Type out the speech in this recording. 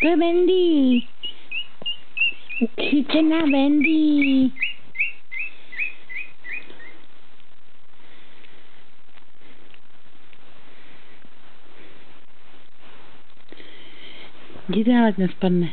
To je Wendy. Ukřičená Wendy. Jděte, ale ať nespadne.